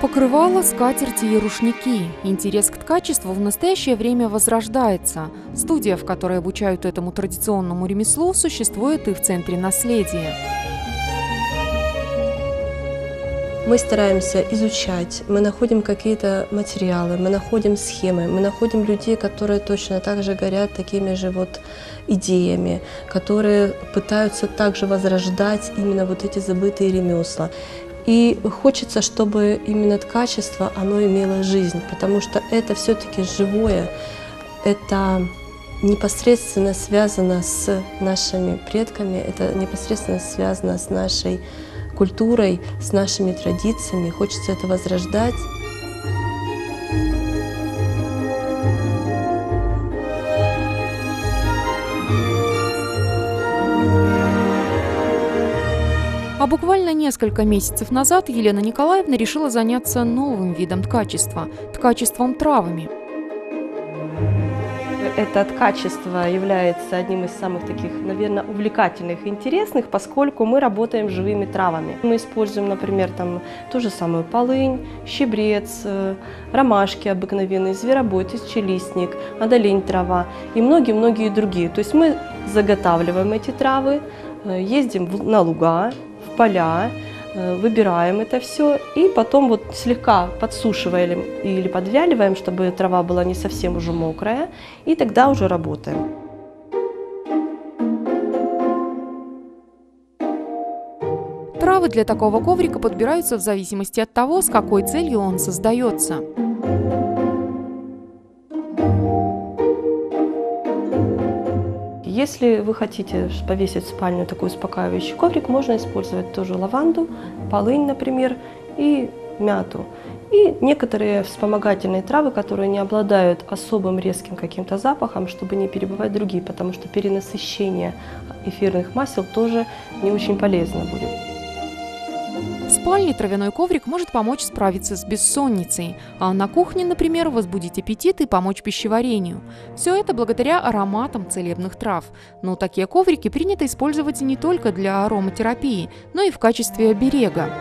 Покрывало, скатерти и рушники. Интерес к ткачеству в настоящее время возрождается. Студия, в которой обучают этому традиционному ремеслу, существует и в Центре наследия. Мы стараемся изучать, мы находим какие-то материалы, мы находим схемы, мы находим людей, которые точно так же горят такими же вот идеями, которые пытаются также возрождать именно вот эти забытые ремесла. И хочется, чтобы именно качество, оно имело жизнь, потому что это все-таки живое, это непосредственно связано с нашими предками, это непосредственно связано с нашей культурой, с нашими традициями. Хочется это возрождать. А буквально несколько месяцев назад Елена Николаевна решила заняться новым видом ткачества – ткачеством травами. Это ткачество является одним из самых таких, наверное, увлекательных и интересных, поскольку мы работаем с живыми травами. Мы используем, например, там ту же самую полынь, щебрец, э, ромашки обыкновенные, зверобой, тысячелистник, одолень трава и многие-многие другие. То есть мы заготавливаем эти травы, э, ездим на луга, поля, э, выбираем это все и потом вот слегка подсушиваем или подвяливаем, чтобы трава была не совсем уже мокрая, и тогда уже работаем. Травы для такого коврика подбираются в зависимости от того, с какой целью он создается. Если вы хотите повесить в спальню такой успокаивающий коврик, можно использовать тоже лаванду, полынь, например, и мяту. И некоторые вспомогательные травы, которые не обладают особым резким каким-то запахом, чтобы не перебывать другие, потому что перенасыщение эфирных масел тоже не очень полезно будет. Спальне травяной коврик может помочь справиться с бессонницей, а на кухне, например, возбудить аппетит и помочь пищеварению. Все это благодаря ароматам целебных трав. Но такие коврики принято использовать не только для ароматерапии, но и в качестве оберега.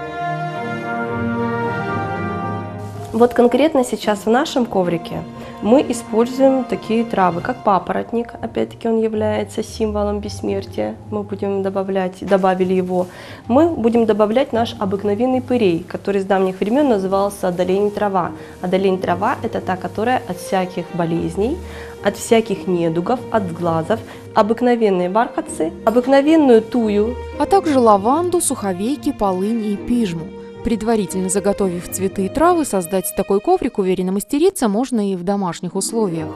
Вот конкретно сейчас в нашем коврике мы используем такие травы, как папоротник, опять-таки он является символом бессмертия, мы будем добавлять, добавили его. Мы будем добавлять наш обыкновенный пырей, который с давних времен назывался одолень трава. Одолень трава – это та, которая от всяких болезней, от всяких недугов, от глазов, обыкновенные бархатцы, обыкновенную тую, а также лаванду, суховейки, полынь и пижму. Предварительно заготовив цветы и травы, создать такой коврик, уверенно мастериться, можно и в домашних условиях.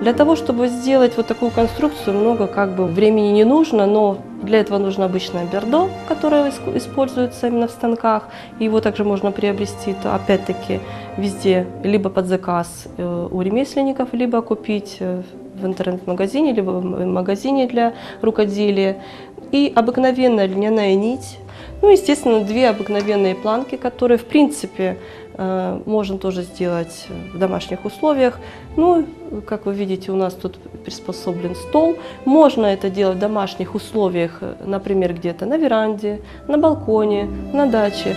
Для того, чтобы сделать вот такую конструкцию, много как бы времени не нужно, но для этого нужно обычное бердо, которое используется именно в станках. Его также можно приобрести, опять-таки везде, либо под заказ э, у ремесленников, либо купить э, в интернет-магазине, либо в магазине для рукоделия и обыкновенная льняная нить, ну, естественно, две обыкновенные планки, которые, в принципе, э, можно тоже сделать в домашних условиях. Ну, как вы видите, у нас тут приспособлен стол. Можно это делать в домашних условиях, например, где-то на веранде, на балконе, на даче.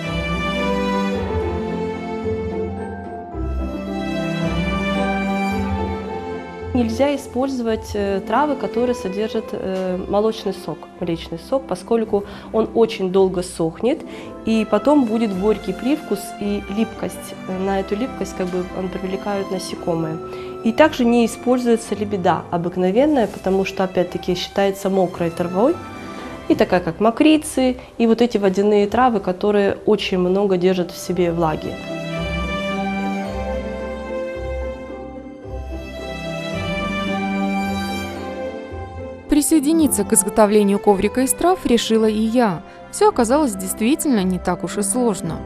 Нельзя использовать э, травы, которые содержат э, молочный сок, млечный сок, поскольку он очень долго сохнет, и потом будет горький привкус и липкость. На эту липкость как бы он привлекают насекомые. И также не используется лебеда обыкновенная, потому что опять-таки считается мокрой травой, и такая как мокрицы, и вот эти водяные травы, которые очень много держат в себе влаги. Присоединиться к изготовлению коврика из трав решила и я. Все оказалось действительно не так уж и сложно.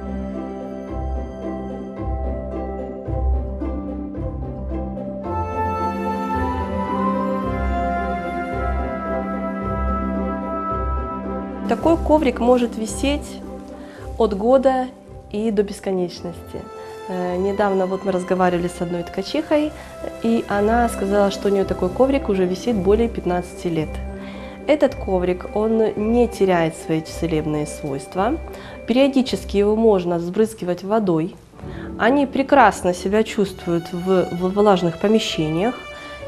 Такой коврик может висеть от года и до бесконечности. Э, недавно вот мы разговаривали с одной ткачихой, и она сказала, что у нее такой коврик уже висит более 15 лет. Этот коврик, он не теряет свои целебные свойства. Периодически его можно сбрызгивать водой. Они прекрасно себя чувствуют в, влажных помещениях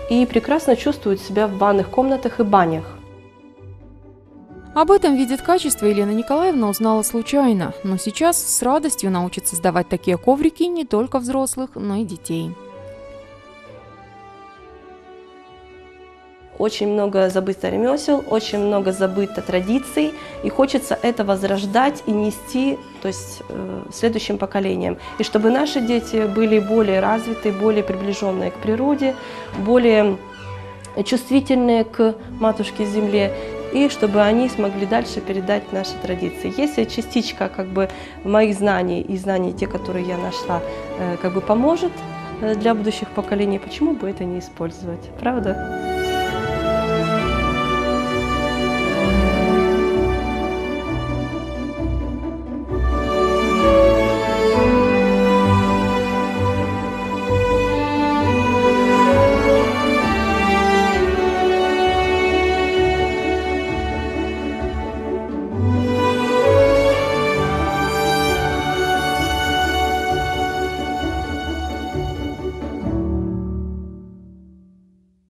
и прекрасно чувствуют себя в ванных комнатах и банях. Об этом видит качество Елена Николаевна узнала случайно, но сейчас с радостью научится создавать такие коврики не только взрослых, но и детей. Очень много забыто ремесел, очень много забыто традиций, и хочется это возрождать и нести то есть, э, следующим поколениям. И чтобы наши дети были более развиты, более приближенные к природе, более чувствительные к матушке Земле и чтобы они смогли дальше передать наши традиции. Если частичка как бы моих знаний и знаний, те, которые я нашла, э, как бы поможет э, для будущих поколений, почему бы это не использовать, правда?